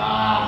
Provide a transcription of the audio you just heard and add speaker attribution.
Speaker 1: Ah!